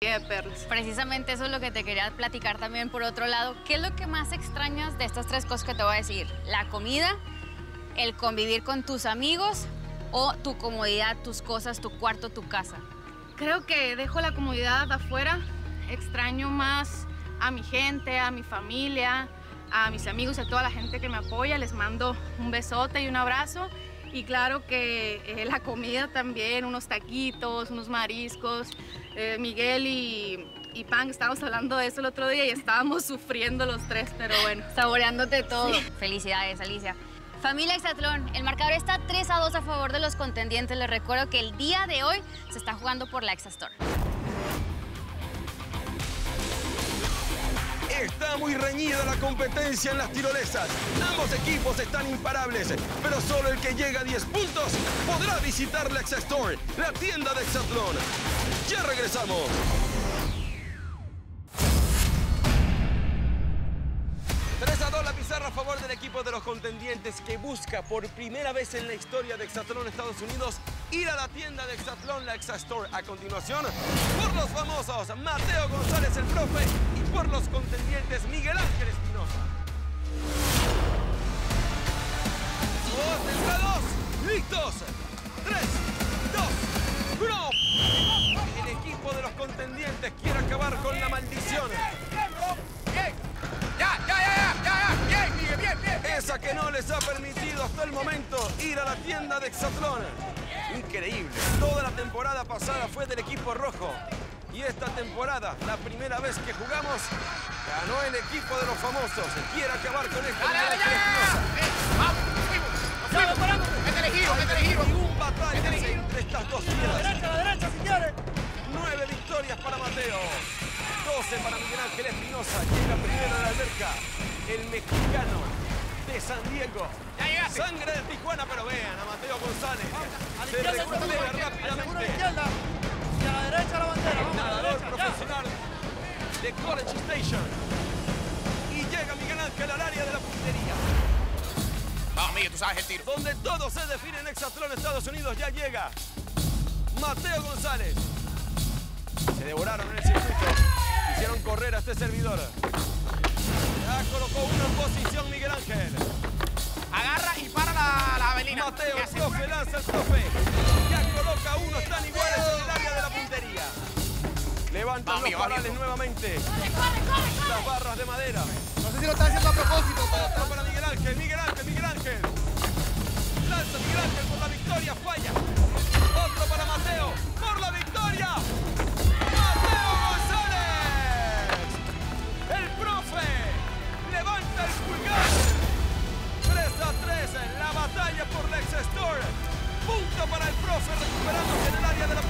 de. Precisamente eso es lo que te quería platicar también por otro lado. ¿Qué es lo que más extrañas de estas tres cosas que te voy a decir? La comida, el convivir con tus amigos o tu comodidad, tus cosas, tu cuarto, tu casa. Creo que dejo la comodidad afuera. Extraño más a mi gente, a mi familia, a mis amigos, a toda la gente que me apoya. Les mando un besote y un abrazo. Y claro que eh, la comida también, unos taquitos, unos mariscos. Eh, Miguel y, y Pan, estábamos hablando de eso el otro día y estábamos sufriendo los tres, pero bueno. Saboreándote todo. Felicidades, Alicia. Familia Exatlón, el marcador está 3 a 2 a favor de los contendientes. Les recuerdo que el día de hoy se está jugando por la Exastore. Muy reñida la competencia en las tirolesas. Ambos equipos están imparables, pero solo el que llega a 10 puntos podrá visitar la Exastore, la tienda de Exatlón. Ya regresamos. 3 a 2 la pizarra a favor del equipo de los contendientes que busca por primera vez en la historia de Exatlón Estados Unidos ir a la tienda de Exatlón, la Exastore. A continuación, por los famosos Mateo González el profe y los contendientes Miguel Ángel Espinosa. Dos, listos. 3, 2, 1. El equipo de los contendientes quiere acabar con la maldición. ¡Ya, ya, ya, ya! ya, ¡Bien, Miguel, bien, bien! Esa que no les ha permitido hasta el momento ir a la tienda de Exatlón. Increíble. Toda la temporada pasada fue del equipo rojo. Y esta temporada, la primera vez que jugamos, ganó el equipo de los famosos. Quiere acabar con esto. ¡Dale, dale, ya! ¡Eh, ¡Vamos! ¡Métele giro, métele giro! Un batalla giro. entre estas dos fieras. a la derecha, si quiere! Nueve victorias para Mateo. 12 para Miguel Ángel Espinosa. Llega primero a la alberca. El mexicano de San Diego. ¡Ya llegaste! Sangre de Tijuana, pero de College Station. Y llega Miguel Ángel al área de la puntería. Vamos, Miguel, tú sabes el tiro. Donde todo se define en Exatlón Estados Unidos, ya llega Mateo González. Se devoraron en el circuito. Hicieron correr a este servidor. Ya colocó uno en posición Miguel Ángel. Agarra y para la, la avelina. Mateo, el profe, lanza el profe. levantan va, los amigo, parales amigo. nuevamente. Corre, corre, corre, corre, Las barras de madera. No sé si lo está haciendo a propósito, pero... para Miguel Ángel, Miguel Ángel, Miguel Ángel. Lanza Miguel Ángel por la victoria, falla. Otro para Mateo, por la victoria. Mateo González. El profe levanta el pulgar. 3 a 3 en la batalla por Lex Store. Punto para el profe recuperándose en el área de la